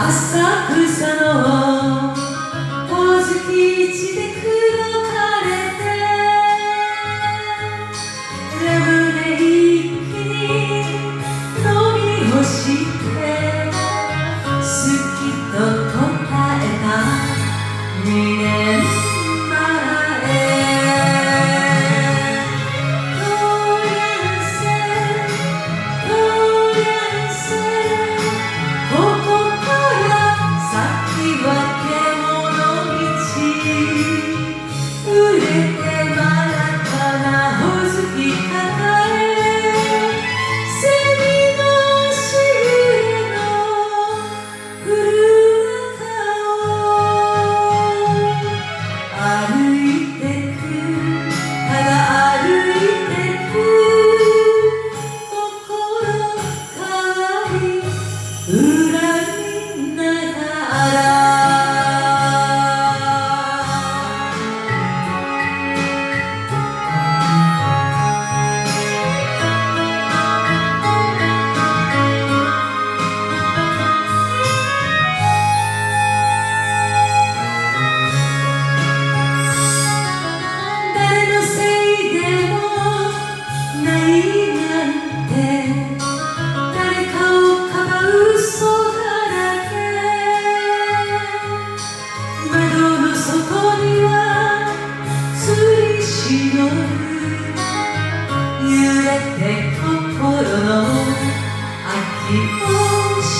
浅草のほじきちで口説かれてラれ一気に飲み干して好きと答えた2年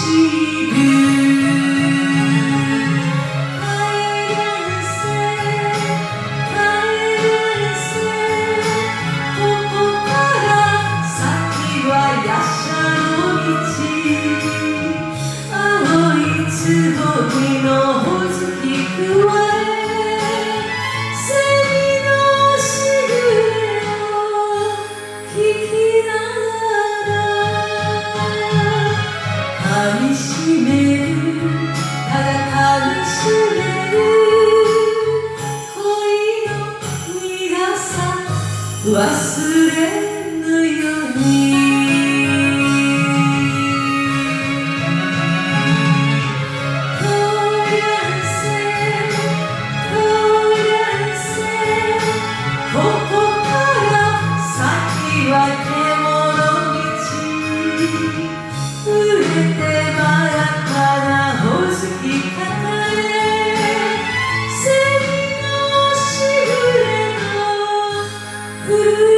see 忘れぬように。through